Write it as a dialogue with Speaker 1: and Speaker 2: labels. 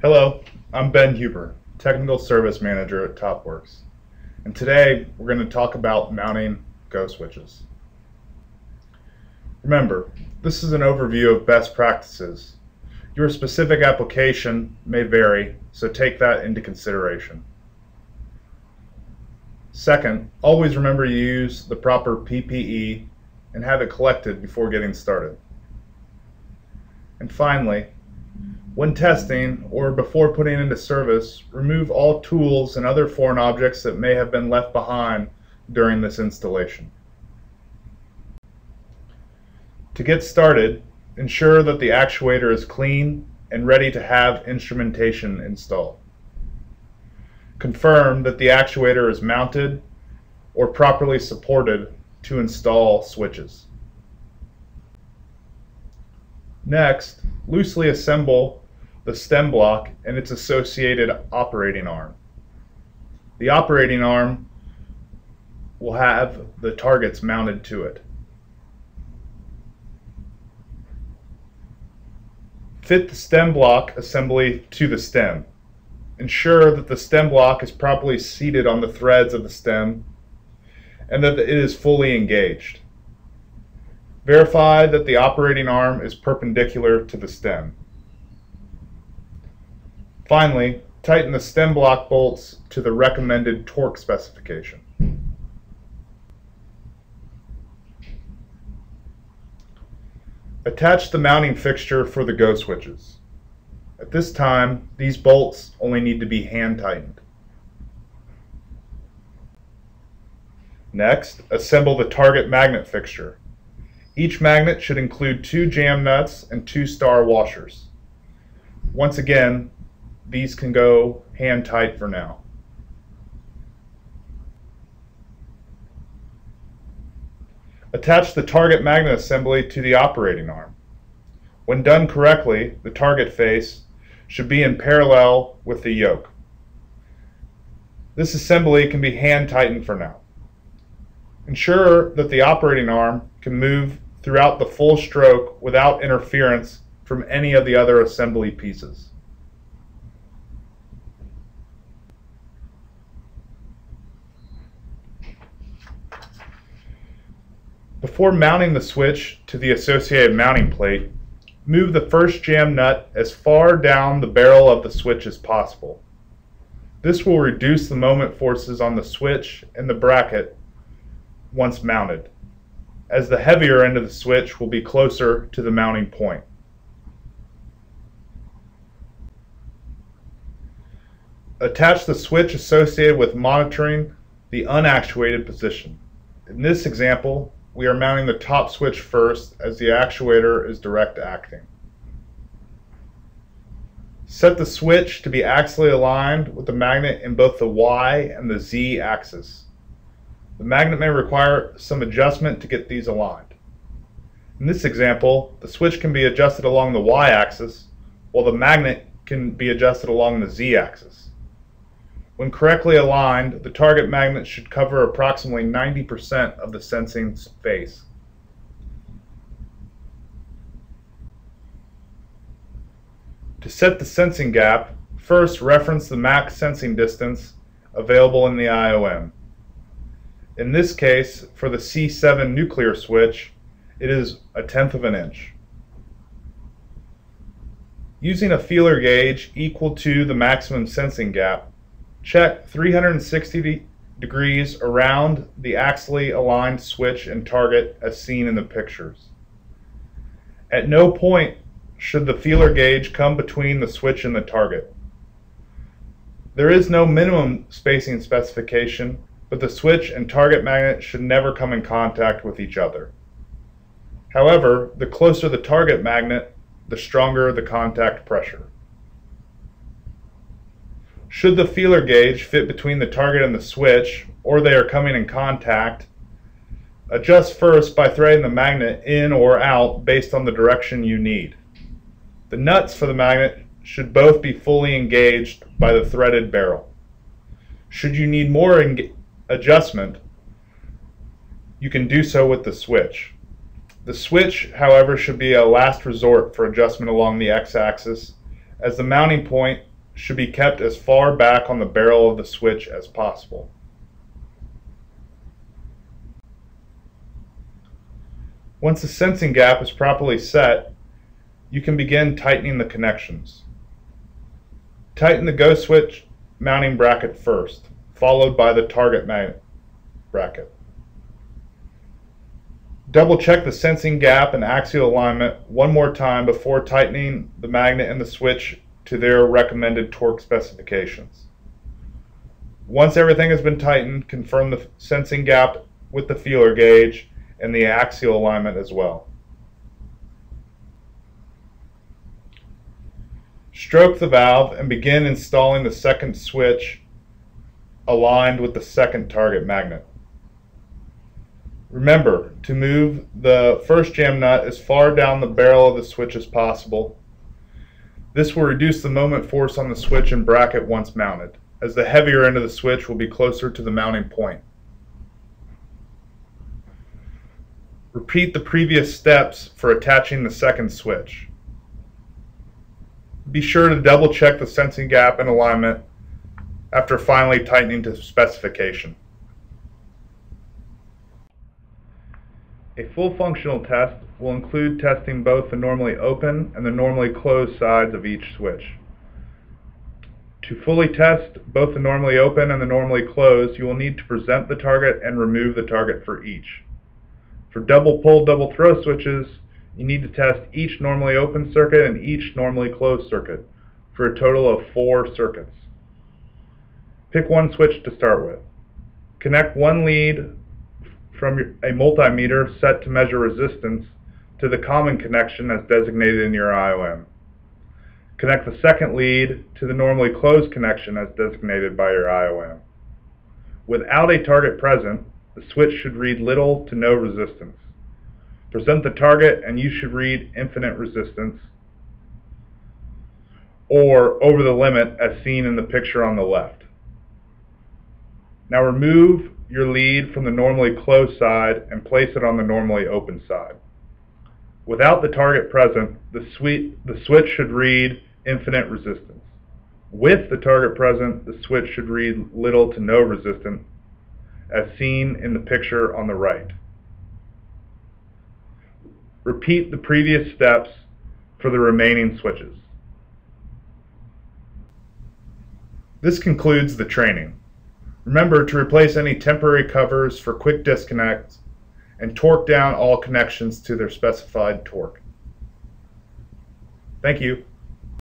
Speaker 1: Hello, I'm Ben Huber, Technical Service Manager at TopWorx. And today we're going to talk about mounting Go switches. Remember, this is an overview of best practices. Your specific application may vary, so take that into consideration. Second, always remember to use the proper PPE and have it collected before getting started. And finally, when testing or before putting into service, remove all tools and other foreign objects that may have been left behind during this installation. To get started, ensure that the actuator is clean and ready to have instrumentation installed. Confirm that the actuator is mounted or properly supported to install switches. Next, loosely assemble the stem block and its associated operating arm. The operating arm will have the targets mounted to it. Fit the stem block assembly to the stem. Ensure that the stem block is properly seated on the threads of the stem and that it is fully engaged. Verify that the operating arm is perpendicular to the stem. Finally, tighten the stem block bolts to the recommended torque specification. Attach the mounting fixture for the go switches. At this time, these bolts only need to be hand tightened. Next, assemble the target magnet fixture. Each magnet should include two jam nuts and two star washers. Once again, these can go hand tight for now. Attach the target magnet assembly to the operating arm. When done correctly, the target face should be in parallel with the yoke. This assembly can be hand tightened for now. Ensure that the operating arm can move throughout the full stroke without interference from any of the other assembly pieces. Before mounting the switch to the associated mounting plate, move the first jam nut as far down the barrel of the switch as possible. This will reduce the moment forces on the switch and the bracket once mounted, as the heavier end of the switch will be closer to the mounting point. Attach the switch associated with monitoring the unactuated position. In this example, we are mounting the top switch first as the actuator is direct acting. Set the switch to be axially aligned with the magnet in both the Y and the Z axis. The magnet may require some adjustment to get these aligned. In this example, the switch can be adjusted along the Y axis, while the magnet can be adjusted along the Z axis. When correctly aligned, the target magnet should cover approximately 90% of the sensing space. To set the sensing gap, first reference the max sensing distance available in the IOM. In this case, for the C7 nuclear switch, it is a tenth of an inch. Using a feeler gauge equal to the maximum sensing gap, Check 360 degrees around the axially aligned switch and target as seen in the pictures. At no point should the feeler gauge come between the switch and the target. There is no minimum spacing specification, but the switch and target magnet should never come in contact with each other. However, the closer the target magnet, the stronger the contact pressure. Should the feeler gauge fit between the target and the switch, or they are coming in contact, adjust first by threading the magnet in or out based on the direction you need. The nuts for the magnet should both be fully engaged by the threaded barrel. Should you need more adjustment, you can do so with the switch. The switch, however, should be a last resort for adjustment along the x-axis as the mounting point should be kept as far back on the barrel of the switch as possible. Once the sensing gap is properly set, you can begin tightening the connections. Tighten the go switch mounting bracket first, followed by the target magnet bracket. Double check the sensing gap and axial alignment one more time before tightening the magnet and the switch to their recommended torque specifications. Once everything has been tightened, confirm the sensing gap with the feeler gauge and the axial alignment as well. Stroke the valve and begin installing the second switch aligned with the second target magnet. Remember to move the first jam nut as far down the barrel of the switch as possible. This will reduce the moment force on the switch and bracket once mounted, as the heavier end of the switch will be closer to the mounting point. Repeat the previous steps for attaching the second switch. Be sure to double check the sensing gap and alignment after finally tightening to specification. A full functional test will include testing both the normally open and the normally closed sides of each switch. To fully test both the normally open and the normally closed, you will need to present the target and remove the target for each. For double pole, double throw switches, you need to test each normally open circuit and each normally closed circuit for a total of four circuits. Pick one switch to start with. Connect one lead from a multimeter set to measure resistance to the common connection as designated in your IOM. Connect the second lead to the normally closed connection as designated by your IOM. Without a target present, the switch should read little to no resistance. Present the target and you should read infinite resistance or over the limit as seen in the picture on the left. Now remove your lead from the normally closed side and place it on the normally open side. Without the target present, the, the switch should read infinite resistance. With the target present, the switch should read little to no resistance, as seen in the picture on the right. Repeat the previous steps for the remaining switches. This concludes the training. Remember to replace any temporary covers for quick disconnects and torque down all connections to their specified torque. Thank you.